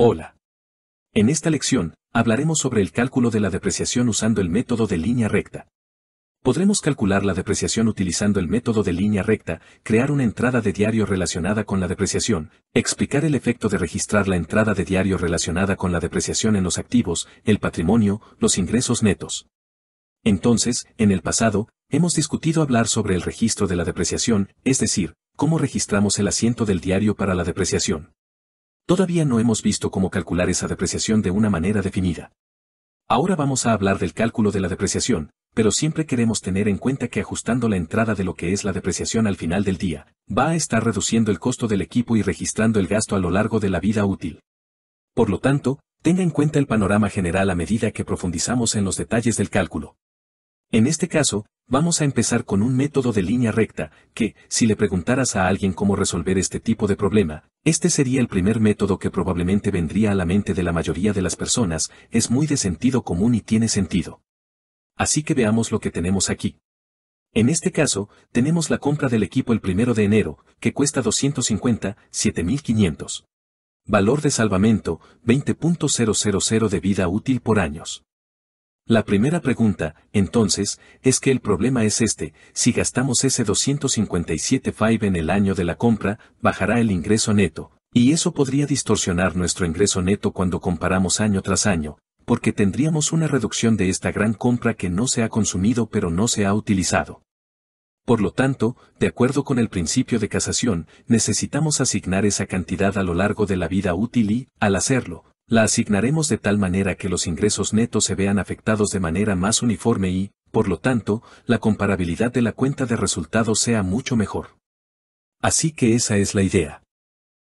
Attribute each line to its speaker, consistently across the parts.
Speaker 1: Hola. En esta lección, hablaremos sobre el cálculo de la depreciación usando el método de línea recta. Podremos calcular la depreciación utilizando el método de línea recta, crear una entrada de diario relacionada con la depreciación, explicar el efecto de registrar la entrada de diario relacionada con la depreciación en los activos, el patrimonio, los ingresos netos. Entonces, en el pasado, hemos discutido hablar sobre el registro de la depreciación, es decir, cómo registramos el asiento del diario para la depreciación. Todavía no hemos visto cómo calcular esa depreciación de una manera definida. Ahora vamos a hablar del cálculo de la depreciación, pero siempre queremos tener en cuenta que ajustando la entrada de lo que es la depreciación al final del día, va a estar reduciendo el costo del equipo y registrando el gasto a lo largo de la vida útil. Por lo tanto, tenga en cuenta el panorama general a medida que profundizamos en los detalles del cálculo. En este caso, vamos a empezar con un método de línea recta, que, si le preguntaras a alguien cómo resolver este tipo de problema, este sería el primer método que probablemente vendría a la mente de la mayoría de las personas, es muy de sentido común y tiene sentido. Así que veamos lo que tenemos aquí. En este caso, tenemos la compra del equipo el primero de enero, que cuesta 250, 7500. Valor de salvamento, 20.000 de vida útil por años. La primera pregunta, entonces, es que el problema es este, si gastamos ese 257.5 en el año de la compra, bajará el ingreso neto, y eso podría distorsionar nuestro ingreso neto cuando comparamos año tras año, porque tendríamos una reducción de esta gran compra que no se ha consumido pero no se ha utilizado. Por lo tanto, de acuerdo con el principio de casación, necesitamos asignar esa cantidad a lo largo de la vida útil y, al hacerlo, la asignaremos de tal manera que los ingresos netos se vean afectados de manera más uniforme y, por lo tanto, la comparabilidad de la cuenta de resultados sea mucho mejor. Así que esa es la idea.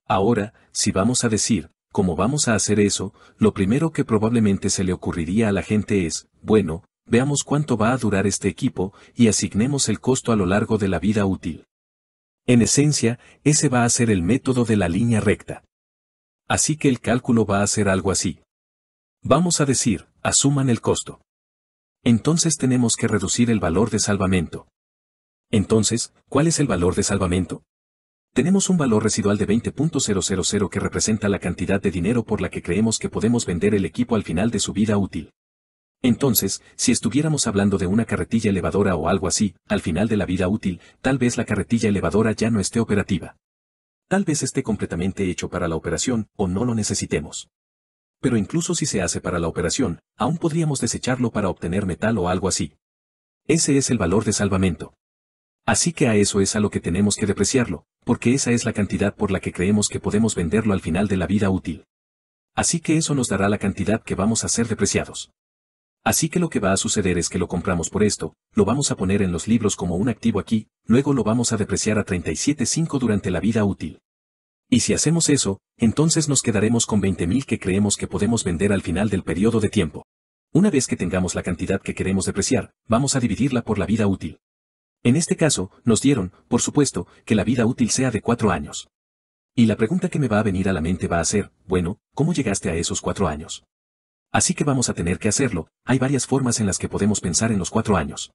Speaker 1: Ahora, si vamos a decir, ¿cómo vamos a hacer eso? Lo primero que probablemente se le ocurriría a la gente es, bueno, veamos cuánto va a durar este equipo y asignemos el costo a lo largo de la vida útil. En esencia, ese va a ser el método de la línea recta. Así que el cálculo va a ser algo así. Vamos a decir, asuman el costo. Entonces tenemos que reducir el valor de salvamento. Entonces, ¿cuál es el valor de salvamento? Tenemos un valor residual de 20.000 que representa la cantidad de dinero por la que creemos que podemos vender el equipo al final de su vida útil. Entonces, si estuviéramos hablando de una carretilla elevadora o algo así, al final de la vida útil, tal vez la carretilla elevadora ya no esté operativa. Tal vez esté completamente hecho para la operación o no lo necesitemos. Pero incluso si se hace para la operación, aún podríamos desecharlo para obtener metal o algo así. Ese es el valor de salvamento. Así que a eso es a lo que tenemos que depreciarlo, porque esa es la cantidad por la que creemos que podemos venderlo al final de la vida útil. Así que eso nos dará la cantidad que vamos a ser depreciados. Así que lo que va a suceder es que lo compramos por esto, lo vamos a poner en los libros como un activo aquí, luego lo vamos a depreciar a 37.5 durante la vida útil. Y si hacemos eso, entonces nos quedaremos con 20.000 que creemos que podemos vender al final del periodo de tiempo. Una vez que tengamos la cantidad que queremos depreciar, vamos a dividirla por la vida útil. En este caso, nos dieron, por supuesto, que la vida útil sea de 4 años. Y la pregunta que me va a venir a la mente va a ser, bueno, ¿cómo llegaste a esos 4 años? Así que vamos a tener que hacerlo, hay varias formas en las que podemos pensar en los cuatro años.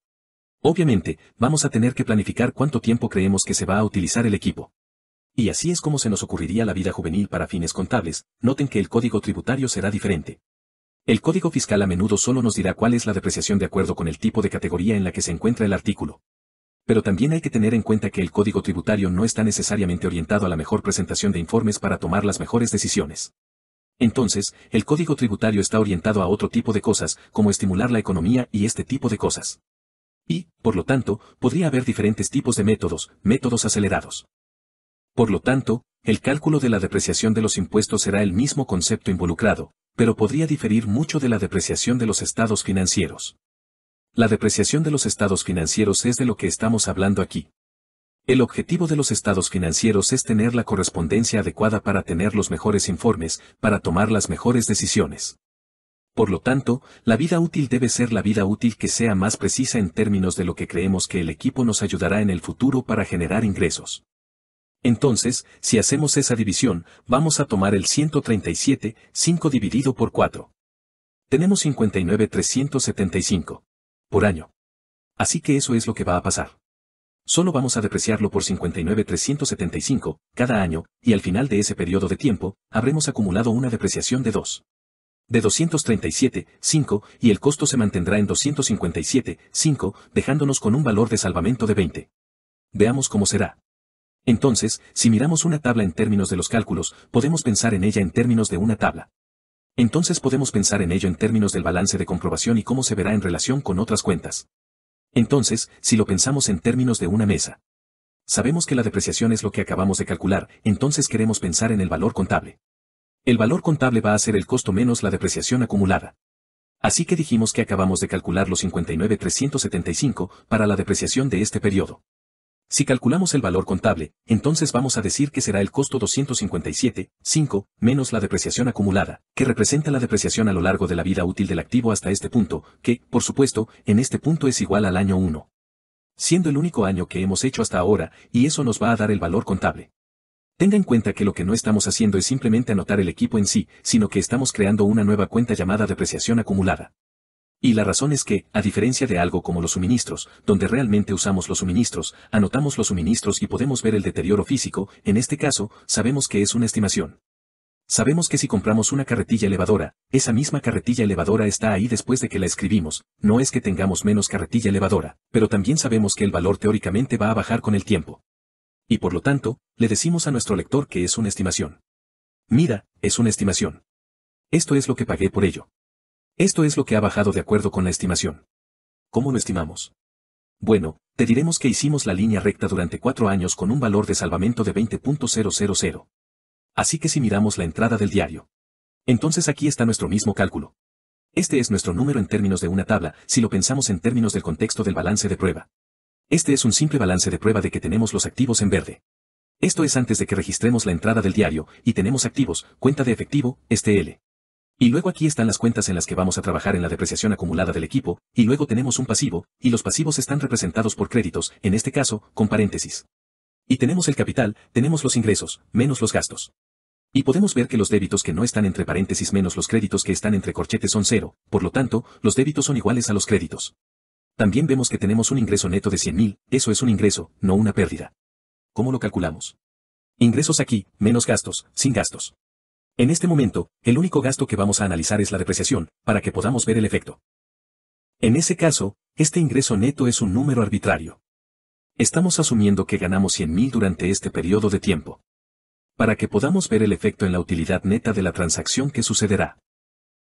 Speaker 1: Obviamente, vamos a tener que planificar cuánto tiempo creemos que se va a utilizar el equipo. Y así es como se nos ocurriría la vida juvenil para fines contables, noten que el código tributario será diferente. El código fiscal a menudo solo nos dirá cuál es la depreciación de acuerdo con el tipo de categoría en la que se encuentra el artículo. Pero también hay que tener en cuenta que el código tributario no está necesariamente orientado a la mejor presentación de informes para tomar las mejores decisiones. Entonces, el código tributario está orientado a otro tipo de cosas, como estimular la economía y este tipo de cosas. Y, por lo tanto, podría haber diferentes tipos de métodos, métodos acelerados. Por lo tanto, el cálculo de la depreciación de los impuestos será el mismo concepto involucrado, pero podría diferir mucho de la depreciación de los estados financieros. La depreciación de los estados financieros es de lo que estamos hablando aquí. El objetivo de los estados financieros es tener la correspondencia adecuada para tener los mejores informes, para tomar las mejores decisiones. Por lo tanto, la vida útil debe ser la vida útil que sea más precisa en términos de lo que creemos que el equipo nos ayudará en el futuro para generar ingresos. Entonces, si hacemos esa división, vamos a tomar el 137, 5 dividido por 4. Tenemos 59,375 por año. Así que eso es lo que va a pasar. Solo vamos a depreciarlo por 59,375 cada año, y al final de ese periodo de tiempo, habremos acumulado una depreciación de 2. De 237,5 y el costo se mantendrá en 257,5, dejándonos con un valor de salvamento de 20. Veamos cómo será. Entonces, si miramos una tabla en términos de los cálculos, podemos pensar en ella en términos de una tabla. Entonces podemos pensar en ello en términos del balance de comprobación y cómo se verá en relación con otras cuentas. Entonces, si lo pensamos en términos de una mesa. Sabemos que la depreciación es lo que acabamos de calcular, entonces queremos pensar en el valor contable. El valor contable va a ser el costo menos la depreciación acumulada. Así que dijimos que acabamos de calcular los 59,375 para la depreciación de este periodo. Si calculamos el valor contable, entonces vamos a decir que será el costo 257,5 menos la depreciación acumulada, que representa la depreciación a lo largo de la vida útil del activo hasta este punto, que, por supuesto, en este punto es igual al año 1. Siendo el único año que hemos hecho hasta ahora, y eso nos va a dar el valor contable. Tenga en cuenta que lo que no estamos haciendo es simplemente anotar el equipo en sí, sino que estamos creando una nueva cuenta llamada depreciación acumulada. Y la razón es que, a diferencia de algo como los suministros, donde realmente usamos los suministros, anotamos los suministros y podemos ver el deterioro físico, en este caso, sabemos que es una estimación. Sabemos que si compramos una carretilla elevadora, esa misma carretilla elevadora está ahí después de que la escribimos, no es que tengamos menos carretilla elevadora, pero también sabemos que el valor teóricamente va a bajar con el tiempo. Y por lo tanto, le decimos a nuestro lector que es una estimación. Mira, es una estimación. Esto es lo que pagué por ello. Esto es lo que ha bajado de acuerdo con la estimación. ¿Cómo lo estimamos? Bueno, te diremos que hicimos la línea recta durante cuatro años con un valor de salvamento de 20.000. Así que si miramos la entrada del diario. Entonces aquí está nuestro mismo cálculo. Este es nuestro número en términos de una tabla, si lo pensamos en términos del contexto del balance de prueba. Este es un simple balance de prueba de que tenemos los activos en verde. Esto es antes de que registremos la entrada del diario, y tenemos activos, cuenta de efectivo, este L. Y luego aquí están las cuentas en las que vamos a trabajar en la depreciación acumulada del equipo, y luego tenemos un pasivo, y los pasivos están representados por créditos, en este caso, con paréntesis. Y tenemos el capital, tenemos los ingresos, menos los gastos. Y podemos ver que los débitos que no están entre paréntesis menos los créditos que están entre corchetes son cero, por lo tanto, los débitos son iguales a los créditos. También vemos que tenemos un ingreso neto de 100.000, eso es un ingreso, no una pérdida. ¿Cómo lo calculamos? Ingresos aquí, menos gastos, sin gastos. En este momento, el único gasto que vamos a analizar es la depreciación, para que podamos ver el efecto. En ese caso, este ingreso neto es un número arbitrario. Estamos asumiendo que ganamos 100.000 durante este periodo de tiempo. Para que podamos ver el efecto en la utilidad neta de la transacción que sucederá.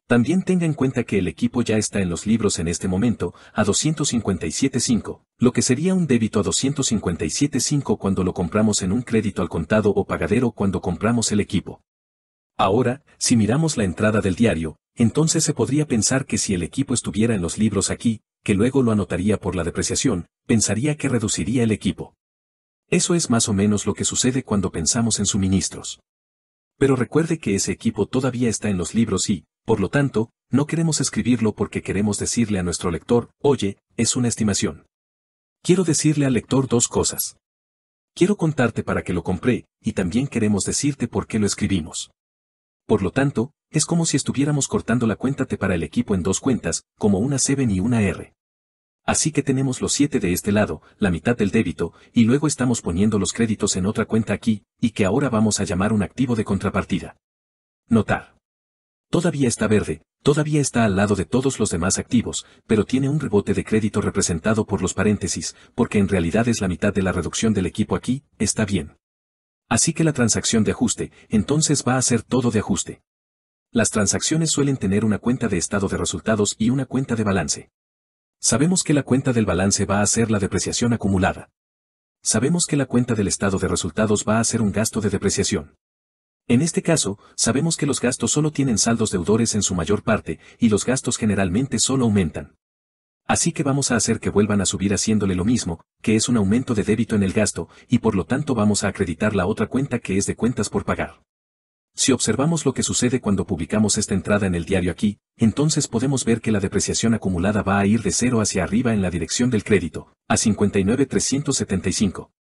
Speaker 1: También tenga en cuenta que el equipo ya está en los libros en este momento, a 257.5, lo que sería un débito a 257.5 cuando lo compramos en un crédito al contado o pagadero cuando compramos el equipo. Ahora, si miramos la entrada del diario, entonces se podría pensar que si el equipo estuviera en los libros aquí, que luego lo anotaría por la depreciación, pensaría que reduciría el equipo. Eso es más o menos lo que sucede cuando pensamos en suministros. Pero recuerde que ese equipo todavía está en los libros y, por lo tanto, no queremos escribirlo porque queremos decirle a nuestro lector, oye, es una estimación. Quiero decirle al lector dos cosas. Quiero contarte para que lo compré, y también queremos decirte por qué lo escribimos. Por lo tanto, es como si estuviéramos cortando la cuenta T para el equipo en dos cuentas, como una 7 y una R. Así que tenemos los 7 de este lado, la mitad del débito, y luego estamos poniendo los créditos en otra cuenta aquí, y que ahora vamos a llamar un activo de contrapartida. Notar. Todavía está verde, todavía está al lado de todos los demás activos, pero tiene un rebote de crédito representado por los paréntesis, porque en realidad es la mitad de la reducción del equipo aquí, está bien. Así que la transacción de ajuste, entonces va a ser todo de ajuste. Las transacciones suelen tener una cuenta de estado de resultados y una cuenta de balance. Sabemos que la cuenta del balance va a ser la depreciación acumulada. Sabemos que la cuenta del estado de resultados va a ser un gasto de depreciación. En este caso, sabemos que los gastos solo tienen saldos deudores en su mayor parte, y los gastos generalmente solo aumentan. Así que vamos a hacer que vuelvan a subir haciéndole lo mismo, que es un aumento de débito en el gasto, y por lo tanto vamos a acreditar la otra cuenta que es de cuentas por pagar. Si observamos lo que sucede cuando publicamos esta entrada en el diario aquí, entonces podemos ver que la depreciación acumulada va a ir de cero hacia arriba en la dirección del crédito, a 59,375.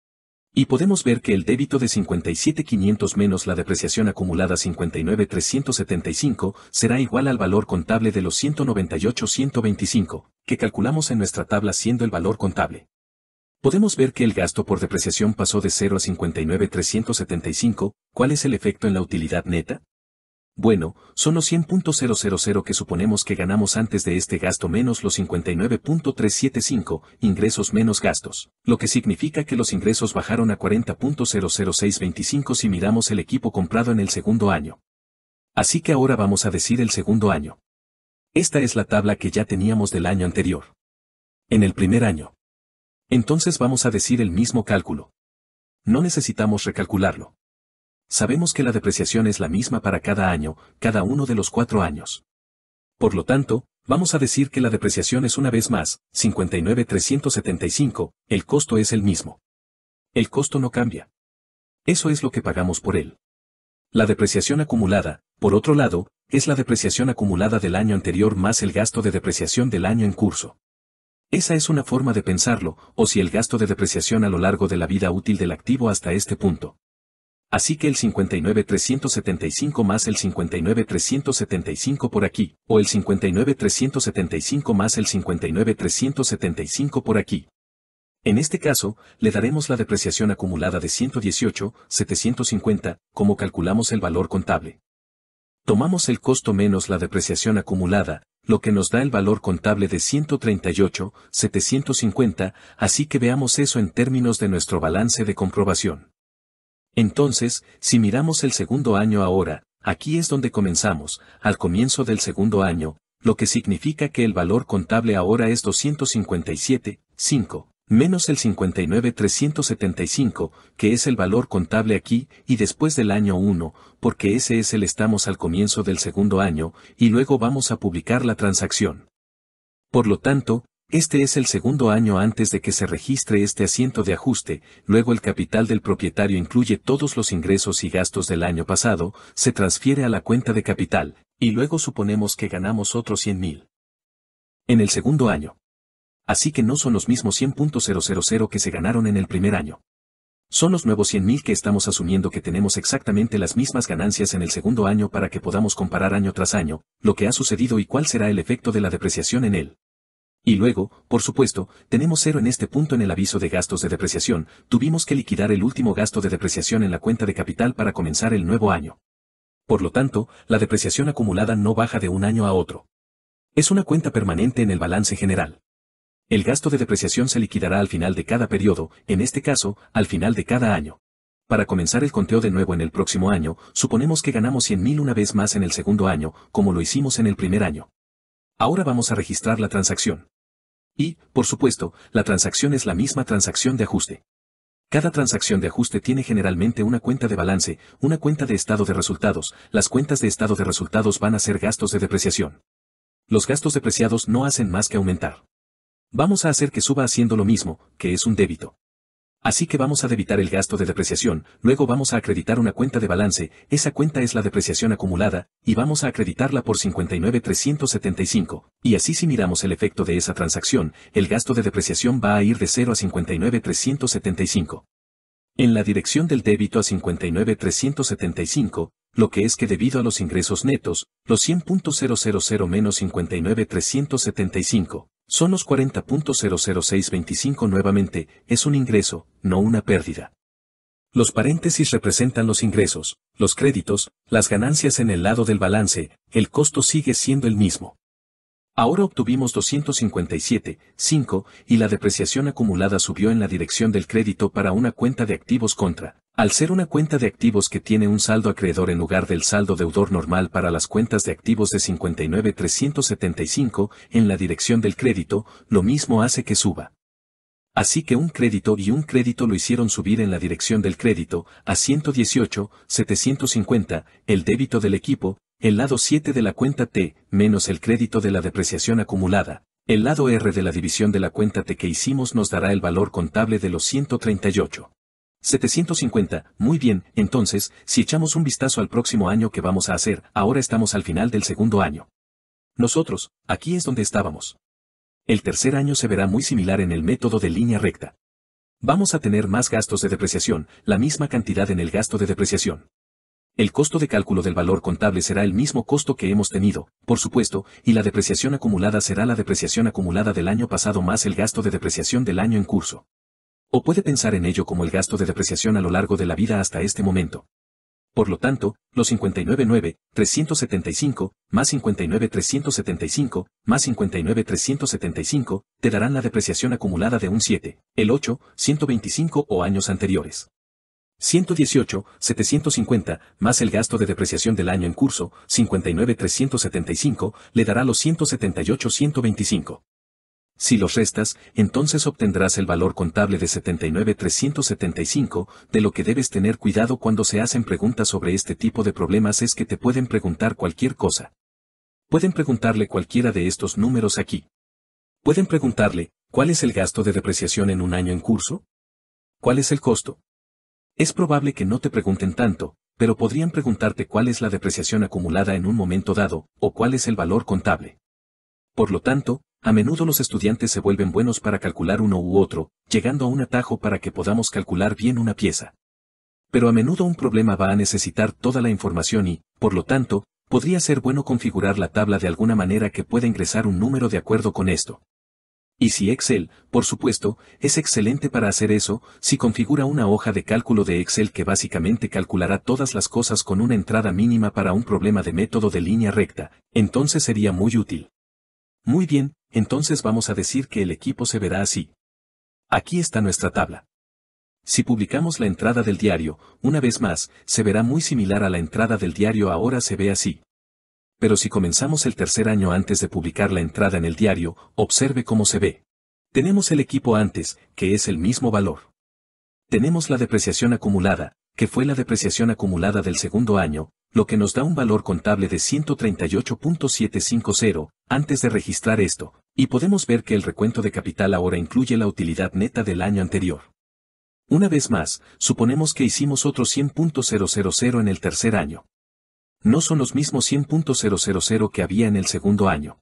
Speaker 1: Y podemos ver que el débito de 57,500 menos la depreciación acumulada 59,375 será igual al valor contable de los 198,125, que calculamos en nuestra tabla siendo el valor contable. Podemos ver que el gasto por depreciación pasó de 0 a 59,375, ¿cuál es el efecto en la utilidad neta? Bueno, son los 100.000 que suponemos que ganamos antes de este gasto menos los 59.375, ingresos menos gastos, lo que significa que los ingresos bajaron a 40.00625 si miramos el equipo comprado en el segundo año. Así que ahora vamos a decir el segundo año. Esta es la tabla que ya teníamos del año anterior. En el primer año. Entonces vamos a decir el mismo cálculo. No necesitamos recalcularlo. Sabemos que la depreciación es la misma para cada año, cada uno de los cuatro años. Por lo tanto, vamos a decir que la depreciación es una vez más, 59,375, el costo es el mismo. El costo no cambia. Eso es lo que pagamos por él. La depreciación acumulada, por otro lado, es la depreciación acumulada del año anterior más el gasto de depreciación del año en curso. Esa es una forma de pensarlo, o si el gasto de depreciación a lo largo de la vida útil del activo hasta este punto. Así que el 59,375 más el 59,375 por aquí, o el 59,375 más el 59,375 por aquí. En este caso, le daremos la depreciación acumulada de 118,750, como calculamos el valor contable. Tomamos el costo menos la depreciación acumulada, lo que nos da el valor contable de 138,750, así que veamos eso en términos de nuestro balance de comprobación. Entonces, si miramos el segundo año ahora, aquí es donde comenzamos, al comienzo del segundo año, lo que significa que el valor contable ahora es 257,5, menos el 59,375, que es el valor contable aquí, y después del año 1, porque ese es el estamos al comienzo del segundo año, y luego vamos a publicar la transacción. Por lo tanto, este es el segundo año antes de que se registre este asiento de ajuste, luego el capital del propietario incluye todos los ingresos y gastos del año pasado, se transfiere a la cuenta de capital, y luego suponemos que ganamos otros 100 mil. En el segundo año. Así que no son los mismos 100.000 que se ganaron en el primer año. Son los nuevos 100.000 que estamos asumiendo que tenemos exactamente las mismas ganancias en el segundo año para que podamos comparar año tras año, lo que ha sucedido y cuál será el efecto de la depreciación en él. Y luego, por supuesto, tenemos cero en este punto en el aviso de gastos de depreciación, tuvimos que liquidar el último gasto de depreciación en la cuenta de capital para comenzar el nuevo año. Por lo tanto, la depreciación acumulada no baja de un año a otro. Es una cuenta permanente en el balance general. El gasto de depreciación se liquidará al final de cada periodo, en este caso, al final de cada año. Para comenzar el conteo de nuevo en el próximo año, suponemos que ganamos 100.000 una vez más en el segundo año, como lo hicimos en el primer año. Ahora vamos a registrar la transacción. Y, por supuesto, la transacción es la misma transacción de ajuste. Cada transacción de ajuste tiene generalmente una cuenta de balance, una cuenta de estado de resultados, las cuentas de estado de resultados van a ser gastos de depreciación. Los gastos depreciados no hacen más que aumentar. Vamos a hacer que suba haciendo lo mismo, que es un débito. Así que vamos a debitar el gasto de depreciación, luego vamos a acreditar una cuenta de balance, esa cuenta es la depreciación acumulada, y vamos a acreditarla por 59,375, y así si miramos el efecto de esa transacción, el gasto de depreciación va a ir de 0 a 59,375. En la dirección del débito a 59,375, lo que es que debido a los ingresos netos, los 100.000 menos 59,375, son los 40.00625 nuevamente, es un ingreso, no una pérdida. Los paréntesis representan los ingresos, los créditos, las ganancias en el lado del balance, el costo sigue siendo el mismo. Ahora obtuvimos 257.5 y la depreciación acumulada subió en la dirección del crédito para una cuenta de activos contra. Al ser una cuenta de activos que tiene un saldo acreedor en lugar del saldo deudor normal para las cuentas de activos de 59.375 en la dirección del crédito, lo mismo hace que suba. Así que un crédito y un crédito lo hicieron subir en la dirección del crédito a 118.750, el débito del equipo, el lado 7 de la cuenta T, menos el crédito de la depreciación acumulada. El lado R de la división de la cuenta T que hicimos nos dará el valor contable de los 138. 750, muy bien, entonces, si echamos un vistazo al próximo año que vamos a hacer, ahora estamos al final del segundo año. Nosotros, aquí es donde estábamos. El tercer año se verá muy similar en el método de línea recta. Vamos a tener más gastos de depreciación, la misma cantidad en el gasto de depreciación. El costo de cálculo del valor contable será el mismo costo que hemos tenido, por supuesto, y la depreciación acumulada será la depreciación acumulada del año pasado más el gasto de depreciación del año en curso. O puede pensar en ello como el gasto de depreciación a lo largo de la vida hasta este momento. Por lo tanto, los 59.9.375, más 59.375, más 59.375, te darán la depreciación acumulada de un 7, el 8, 125 o años anteriores. 118, 750, más el gasto de depreciación del año en curso, 59.375, le dará los 178, 125. Si los restas, entonces obtendrás el valor contable de 79,375, de lo que debes tener cuidado cuando se hacen preguntas sobre este tipo de problemas es que te pueden preguntar cualquier cosa. Pueden preguntarle cualquiera de estos números aquí. Pueden preguntarle, ¿cuál es el gasto de depreciación en un año en curso? ¿Cuál es el costo? Es probable que no te pregunten tanto, pero podrían preguntarte cuál es la depreciación acumulada en un momento dado, o cuál es el valor contable. Por lo tanto, a menudo los estudiantes se vuelven buenos para calcular uno u otro, llegando a un atajo para que podamos calcular bien una pieza. Pero a menudo un problema va a necesitar toda la información y, por lo tanto, podría ser bueno configurar la tabla de alguna manera que pueda ingresar un número de acuerdo con esto. Y si Excel, por supuesto, es excelente para hacer eso, si configura una hoja de cálculo de Excel que básicamente calculará todas las cosas con una entrada mínima para un problema de método de línea recta, entonces sería muy útil. Muy bien, entonces vamos a decir que el equipo se verá así. Aquí está nuestra tabla. Si publicamos la entrada del diario, una vez más, se verá muy similar a la entrada del diario ahora se ve así. Pero si comenzamos el tercer año antes de publicar la entrada en el diario, observe cómo se ve. Tenemos el equipo antes, que es el mismo valor. Tenemos la depreciación acumulada, que fue la depreciación acumulada del segundo año, lo que nos da un valor contable de 138.750, antes de registrar esto, y podemos ver que el recuento de capital ahora incluye la utilidad neta del año anterior. Una vez más, suponemos que hicimos otro 100.000 en el tercer año. No son los mismos 100.000 que había en el segundo año.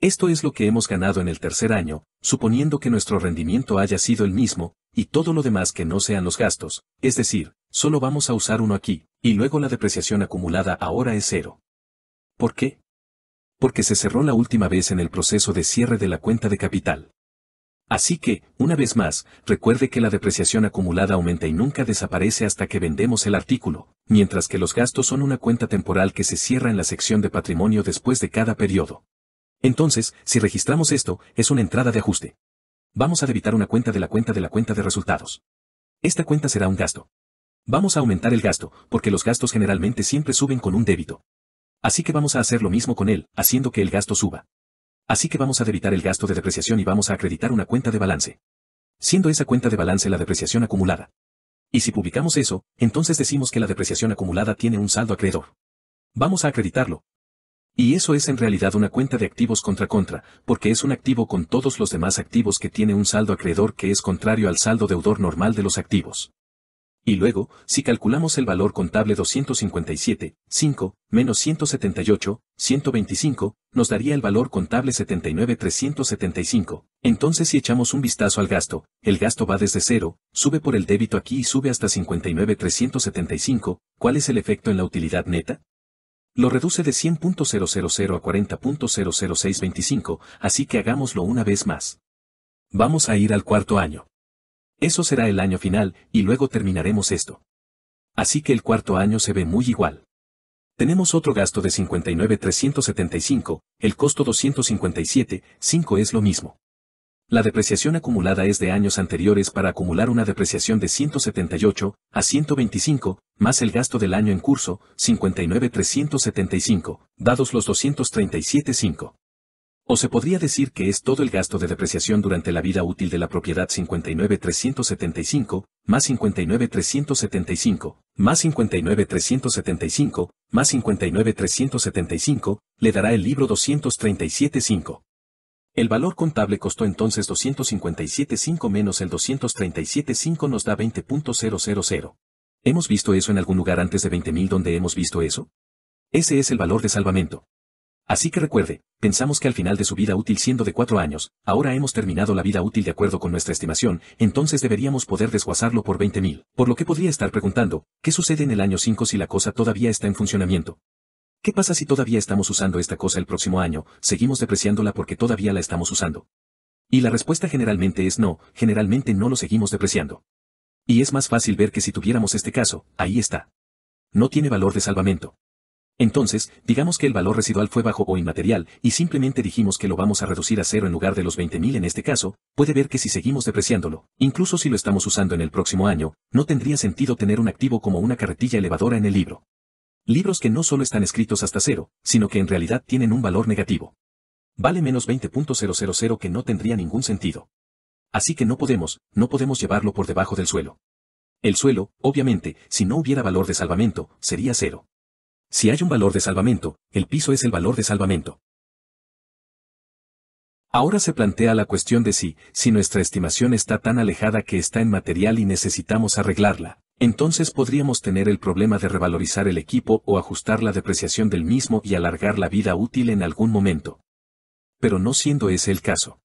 Speaker 1: Esto es lo que hemos ganado en el tercer año, suponiendo que nuestro rendimiento haya sido el mismo, y todo lo demás que no sean los gastos, es decir, solo vamos a usar uno aquí, y luego la depreciación acumulada ahora es cero. ¿Por qué? Porque se cerró la última vez en el proceso de cierre de la cuenta de capital. Así que, una vez más, recuerde que la depreciación acumulada aumenta y nunca desaparece hasta que vendemos el artículo, mientras que los gastos son una cuenta temporal que se cierra en la sección de patrimonio después de cada periodo. Entonces, si registramos esto, es una entrada de ajuste. Vamos a debitar una cuenta de la cuenta de la cuenta de resultados. Esta cuenta será un gasto. Vamos a aumentar el gasto, porque los gastos generalmente siempre suben con un débito. Así que vamos a hacer lo mismo con él, haciendo que el gasto suba. Así que vamos a debitar el gasto de depreciación y vamos a acreditar una cuenta de balance. Siendo esa cuenta de balance la depreciación acumulada. Y si publicamos eso, entonces decimos que la depreciación acumulada tiene un saldo acreedor. Vamos a acreditarlo, y eso es en realidad una cuenta de activos contra contra, porque es un activo con todos los demás activos que tiene un saldo acreedor que es contrario al saldo deudor normal de los activos. Y luego, si calculamos el valor contable 257, 5, menos 178, 125, nos daría el valor contable 79,375. Entonces si echamos un vistazo al gasto, el gasto va desde 0, sube por el débito aquí y sube hasta 59,375, ¿cuál es el efecto en la utilidad neta? Lo reduce de 100.000 a 40.00625, así que hagámoslo una vez más. Vamos a ir al cuarto año. Eso será el año final, y luego terminaremos esto. Así que el cuarto año se ve muy igual. Tenemos otro gasto de 59,375, el costo 257, 5 es lo mismo. La depreciación acumulada es de años anteriores para acumular una depreciación de 178 a 125, más el gasto del año en curso, 59,375, dados los 237,5. O se podría decir que es todo el gasto de depreciación durante la vida útil de la propiedad 59,375, más 59,375, más 59,375, más 59,375, le dará el libro 237,5. El valor contable costó entonces 257.5 menos el 237.5 nos da 20.000. ¿Hemos visto eso en algún lugar antes de 20.000 donde hemos visto eso? Ese es el valor de salvamento. Así que recuerde, pensamos que al final de su vida útil siendo de 4 años, ahora hemos terminado la vida útil de acuerdo con nuestra estimación, entonces deberíamos poder desguazarlo por 20.000. Por lo que podría estar preguntando, ¿qué sucede en el año 5 si la cosa todavía está en funcionamiento? ¿Qué pasa si todavía estamos usando esta cosa el próximo año, seguimos depreciándola porque todavía la estamos usando? Y la respuesta generalmente es no, generalmente no lo seguimos depreciando. Y es más fácil ver que si tuviéramos este caso, ahí está. No tiene valor de salvamento. Entonces, digamos que el valor residual fue bajo o inmaterial, y simplemente dijimos que lo vamos a reducir a cero en lugar de los 20.000 en este caso, puede ver que si seguimos depreciándolo, incluso si lo estamos usando en el próximo año, no tendría sentido tener un activo como una carretilla elevadora en el libro. Libros que no solo están escritos hasta cero, sino que en realidad tienen un valor negativo. Vale menos 20.000 que no tendría ningún sentido. Así que no podemos, no podemos llevarlo por debajo del suelo. El suelo, obviamente, si no hubiera valor de salvamento, sería cero. Si hay un valor de salvamento, el piso es el valor de salvamento. Ahora se plantea la cuestión de si, si nuestra estimación está tan alejada que está en material y necesitamos arreglarla, entonces podríamos tener el problema de revalorizar el equipo o ajustar la depreciación del mismo y alargar la vida útil en algún momento. Pero no siendo ese el caso.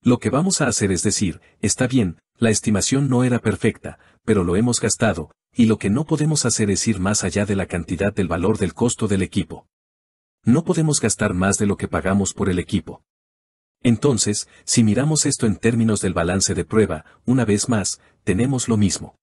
Speaker 1: Lo que vamos a hacer es decir, está bien, la estimación no era perfecta, pero lo hemos gastado, y lo que no podemos hacer es ir más allá de la cantidad del valor del costo del equipo. No podemos gastar más de lo que pagamos por el equipo. Entonces, si miramos esto en términos del balance de prueba, una vez más, tenemos lo mismo.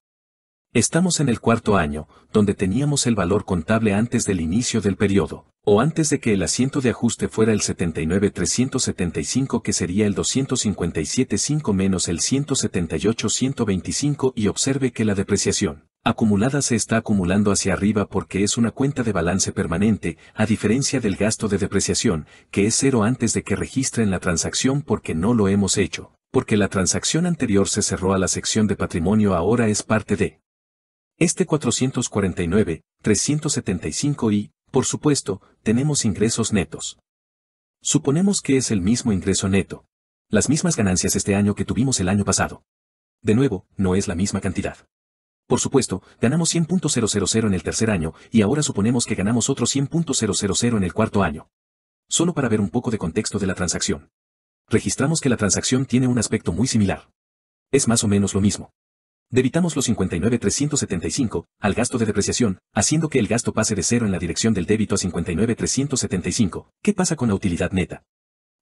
Speaker 1: Estamos en el cuarto año, donde teníamos el valor contable antes del inicio del periodo, o antes de que el asiento de ajuste fuera el 79.375 que sería el 257.5 menos el 178.125 y observe que la depreciación acumulada se está acumulando hacia arriba porque es una cuenta de balance permanente, a diferencia del gasto de depreciación, que es cero antes de que registren la transacción porque no lo hemos hecho, porque la transacción anterior se cerró a la sección de patrimonio ahora es parte de este 449, 375 y, por supuesto, tenemos ingresos netos. Suponemos que es el mismo ingreso neto. Las mismas ganancias este año que tuvimos el año pasado. De nuevo, no es la misma cantidad. Por supuesto, ganamos 100.000 en el tercer año y ahora suponemos que ganamos otro 100.000 en el cuarto año. Solo para ver un poco de contexto de la transacción. Registramos que la transacción tiene un aspecto muy similar. Es más o menos lo mismo. Debitamos los 59.375 al gasto de depreciación, haciendo que el gasto pase de cero en la dirección del débito a 59.375. ¿Qué pasa con la utilidad neta?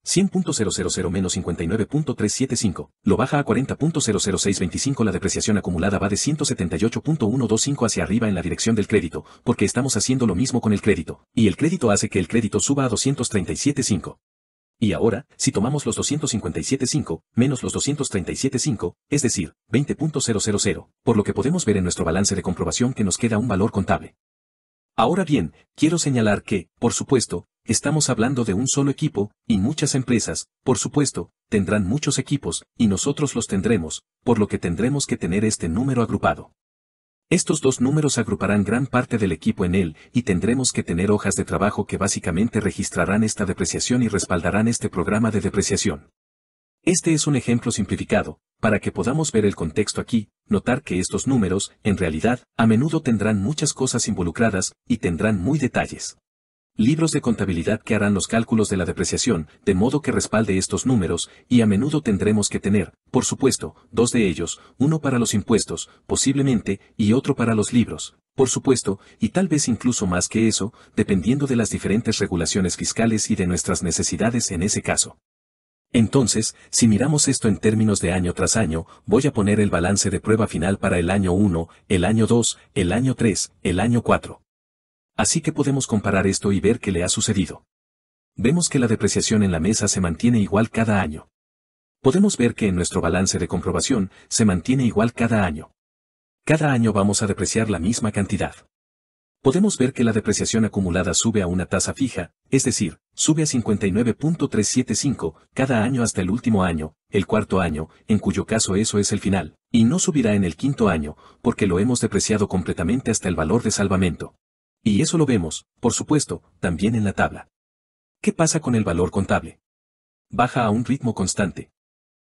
Speaker 1: 100.000 menos 59.375, lo baja a 40.00625 la depreciación acumulada va de 178.125 hacia arriba en la dirección del crédito, porque estamos haciendo lo mismo con el crédito, y el crédito hace que el crédito suba a 237.5. Y ahora, si tomamos los 257.5, menos los 237.5, es decir, 20.000, por lo que podemos ver en nuestro balance de comprobación que nos queda un valor contable. Ahora bien, quiero señalar que, por supuesto, estamos hablando de un solo equipo, y muchas empresas, por supuesto, tendrán muchos equipos, y nosotros los tendremos, por lo que tendremos que tener este número agrupado. Estos dos números agruparán gran parte del equipo en él, y tendremos que tener hojas de trabajo que básicamente registrarán esta depreciación y respaldarán este programa de depreciación. Este es un ejemplo simplificado, para que podamos ver el contexto aquí, notar que estos números, en realidad, a menudo tendrán muchas cosas involucradas, y tendrán muy detalles. Libros de contabilidad que harán los cálculos de la depreciación, de modo que respalde estos números, y a menudo tendremos que tener, por supuesto, dos de ellos, uno para los impuestos, posiblemente, y otro para los libros, por supuesto, y tal vez incluso más que eso, dependiendo de las diferentes regulaciones fiscales y de nuestras necesidades en ese caso. Entonces, si miramos esto en términos de año tras año, voy a poner el balance de prueba final para el año 1, el año 2, el año 3, el año 4. Así que podemos comparar esto y ver qué le ha sucedido. Vemos que la depreciación en la mesa se mantiene igual cada año. Podemos ver que en nuestro balance de comprobación se mantiene igual cada año. Cada año vamos a depreciar la misma cantidad podemos ver que la depreciación acumulada sube a una tasa fija, es decir, sube a 59.375 cada año hasta el último año, el cuarto año, en cuyo caso eso es el final, y no subirá en el quinto año, porque lo hemos depreciado completamente hasta el valor de salvamento. Y eso lo vemos, por supuesto, también en la tabla. ¿Qué pasa con el valor contable? Baja a un ritmo constante.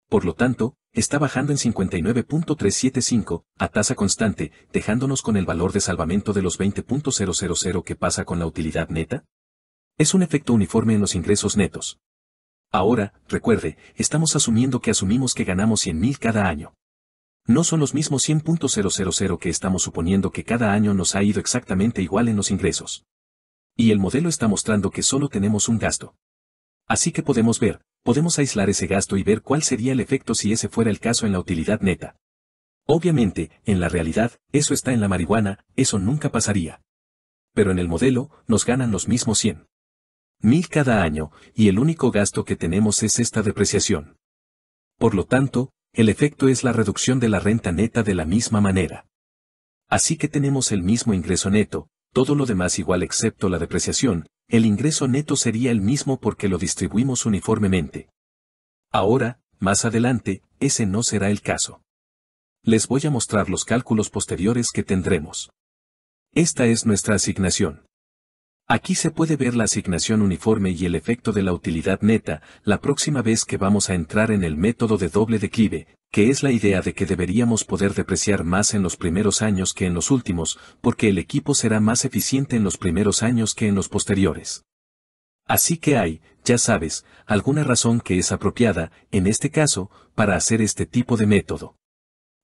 Speaker 1: Por lo tanto, está bajando en 59.375, a tasa constante, dejándonos con el valor de salvamento de los 20.000 que pasa con la utilidad neta? Es un efecto uniforme en los ingresos netos. Ahora, recuerde, estamos asumiendo que asumimos que ganamos 100.000 cada año. No son los mismos 100.000 que estamos suponiendo que cada año nos ha ido exactamente igual en los ingresos. Y el modelo está mostrando que solo tenemos un gasto. Así que podemos ver, podemos aislar ese gasto y ver cuál sería el efecto si ese fuera el caso en la utilidad neta. Obviamente, en la realidad, eso está en la marihuana, eso nunca pasaría. Pero en el modelo, nos ganan los mismos 100 mil cada año, y el único gasto que tenemos es esta depreciación. Por lo tanto, el efecto es la reducción de la renta neta de la misma manera. Así que tenemos el mismo ingreso neto, todo lo demás igual excepto la depreciación, el ingreso neto sería el mismo porque lo distribuimos uniformemente. Ahora, más adelante, ese no será el caso. Les voy a mostrar los cálculos posteriores que tendremos. Esta es nuestra asignación. Aquí se puede ver la asignación uniforme y el efecto de la utilidad neta, la próxima vez que vamos a entrar en el método de doble declive, que es la idea de que deberíamos poder depreciar más en los primeros años que en los últimos, porque el equipo será más eficiente en los primeros años que en los posteriores. Así que hay, ya sabes, alguna razón que es apropiada, en este caso, para hacer este tipo de método.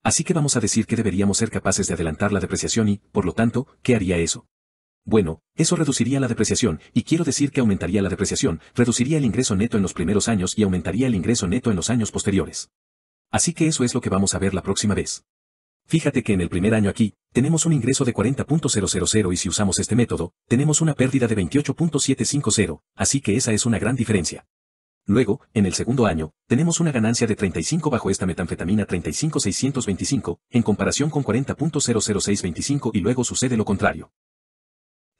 Speaker 1: Así que vamos a decir que deberíamos ser capaces de adelantar la depreciación y, por lo tanto, ¿qué haría eso? Bueno, eso reduciría la depreciación, y quiero decir que aumentaría la depreciación, reduciría el ingreso neto en los primeros años y aumentaría el ingreso neto en los años posteriores. Así que eso es lo que vamos a ver la próxima vez. Fíjate que en el primer año aquí, tenemos un ingreso de 40.000 y si usamos este método, tenemos una pérdida de 28.750, así que esa es una gran diferencia. Luego, en el segundo año, tenemos una ganancia de 35 bajo esta metanfetamina 35625, en comparación con 40.00625 y luego sucede lo contrario.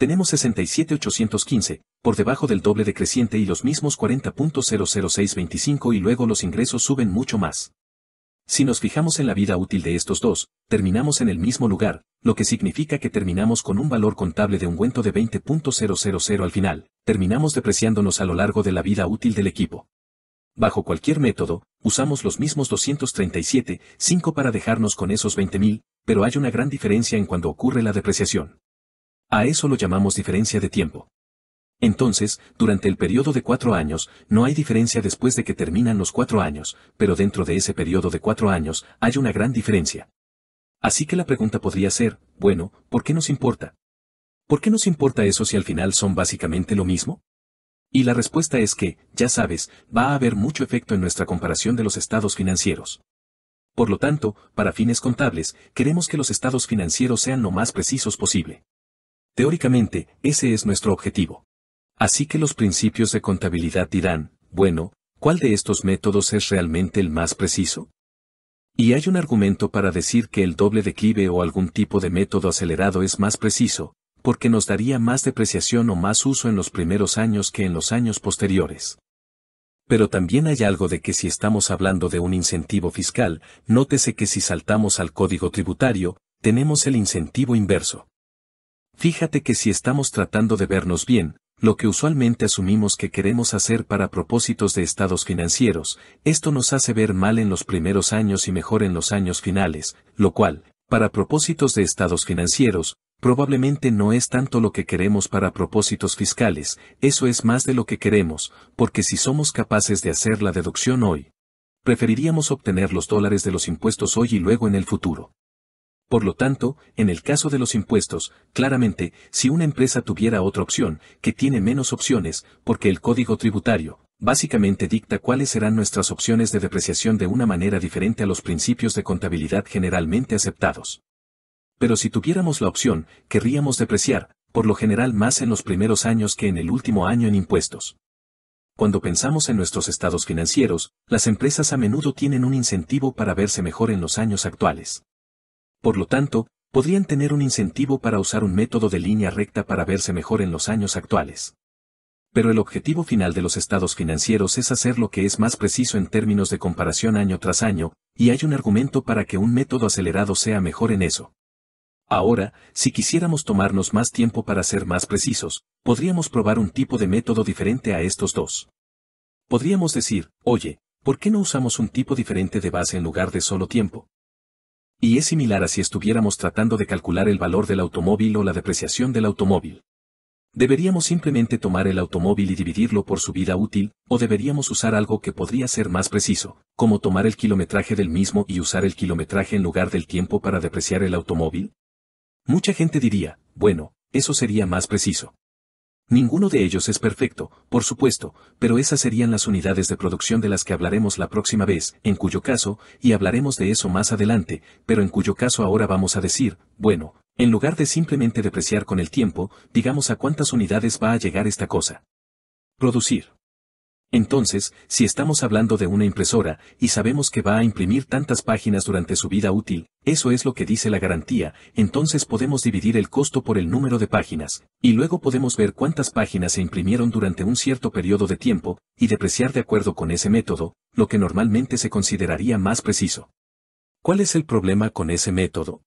Speaker 1: Tenemos 67,815, por debajo del doble decreciente y los mismos 40.00625 y luego los ingresos suben mucho más. Si nos fijamos en la vida útil de estos dos, terminamos en el mismo lugar, lo que significa que terminamos con un valor contable de ungüento de 20.000 al final, terminamos depreciándonos a lo largo de la vida útil del equipo. Bajo cualquier método, usamos los mismos 237, 5 para dejarnos con esos 20.000, pero hay una gran diferencia en cuando ocurre la depreciación. A eso lo llamamos diferencia de tiempo. Entonces, durante el periodo de cuatro años, no hay diferencia después de que terminan los cuatro años, pero dentro de ese periodo de cuatro años, hay una gran diferencia. Así que la pregunta podría ser, bueno, ¿por qué nos importa? ¿Por qué nos importa eso si al final son básicamente lo mismo? Y la respuesta es que, ya sabes, va a haber mucho efecto en nuestra comparación de los estados financieros. Por lo tanto, para fines contables, queremos que los estados financieros sean lo más precisos posible. Teóricamente, ese es nuestro objetivo. Así que los principios de contabilidad dirán, bueno, ¿cuál de estos métodos es realmente el más preciso? Y hay un argumento para decir que el doble declive o algún tipo de método acelerado es más preciso, porque nos daría más depreciación o más uso en los primeros años que en los años posteriores. Pero también hay algo de que si estamos hablando de un incentivo fiscal, nótese que si saltamos al código tributario, tenemos el incentivo inverso. Fíjate que si estamos tratando de vernos bien, lo que usualmente asumimos que queremos hacer para propósitos de estados financieros, esto nos hace ver mal en los primeros años y mejor en los años finales, lo cual, para propósitos de estados financieros, probablemente no es tanto lo que queremos para propósitos fiscales, eso es más de lo que queremos, porque si somos capaces de hacer la deducción hoy, preferiríamos obtener los dólares de los impuestos hoy y luego en el futuro. Por lo tanto, en el caso de los impuestos, claramente, si una empresa tuviera otra opción, que tiene menos opciones, porque el código tributario, básicamente dicta cuáles serán nuestras opciones de depreciación de una manera diferente a los principios de contabilidad generalmente aceptados. Pero si tuviéramos la opción, querríamos depreciar, por lo general más en los primeros años que en el último año en impuestos. Cuando pensamos en nuestros estados financieros, las empresas a menudo tienen un incentivo para verse mejor en los años actuales. Por lo tanto, podrían tener un incentivo para usar un método de línea recta para verse mejor en los años actuales. Pero el objetivo final de los estados financieros es hacer lo que es más preciso en términos de comparación año tras año, y hay un argumento para que un método acelerado sea mejor en eso. Ahora, si quisiéramos tomarnos más tiempo para ser más precisos, podríamos probar un tipo de método diferente a estos dos. Podríamos decir, oye, ¿por qué no usamos un tipo diferente de base en lugar de solo tiempo? Y es similar a si estuviéramos tratando de calcular el valor del automóvil o la depreciación del automóvil. ¿Deberíamos simplemente tomar el automóvil y dividirlo por su vida útil, o deberíamos usar algo que podría ser más preciso, como tomar el kilometraje del mismo y usar el kilometraje en lugar del tiempo para depreciar el automóvil? Mucha gente diría, bueno, eso sería más preciso. Ninguno de ellos es perfecto, por supuesto, pero esas serían las unidades de producción de las que hablaremos la próxima vez, en cuyo caso, y hablaremos de eso más adelante, pero en cuyo caso ahora vamos a decir, bueno, en lugar de simplemente depreciar con el tiempo, digamos a cuántas unidades va a llegar esta cosa. Producir. Entonces, si estamos hablando de una impresora, y sabemos que va a imprimir tantas páginas durante su vida útil, eso es lo que dice la garantía, entonces podemos dividir el costo por el número de páginas, y luego podemos ver cuántas páginas se imprimieron durante un cierto periodo de tiempo, y depreciar de acuerdo con ese método, lo que normalmente se consideraría más preciso. ¿Cuál es el problema con ese método?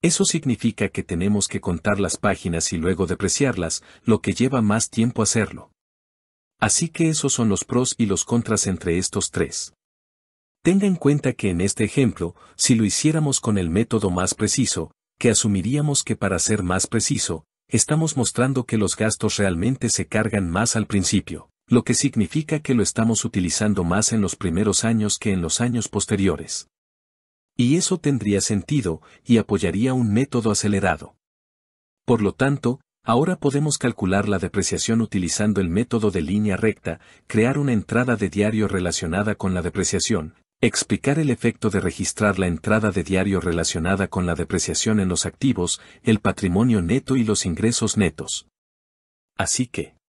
Speaker 1: Eso significa que tenemos que contar las páginas y luego depreciarlas, lo que lleva más tiempo hacerlo. Así que esos son los pros y los contras entre estos tres. Tenga en cuenta que en este ejemplo, si lo hiciéramos con el método más preciso, que asumiríamos que para ser más preciso, estamos mostrando que los gastos realmente se cargan más al principio, lo que significa que lo estamos utilizando más en los primeros años que en los años posteriores. Y eso tendría sentido, y apoyaría un método acelerado. Por lo tanto, Ahora podemos calcular la depreciación utilizando el método de línea recta, crear una entrada de diario relacionada con la depreciación, explicar el efecto de registrar la entrada de diario relacionada con la depreciación en los activos, el patrimonio neto y los ingresos netos. Así que,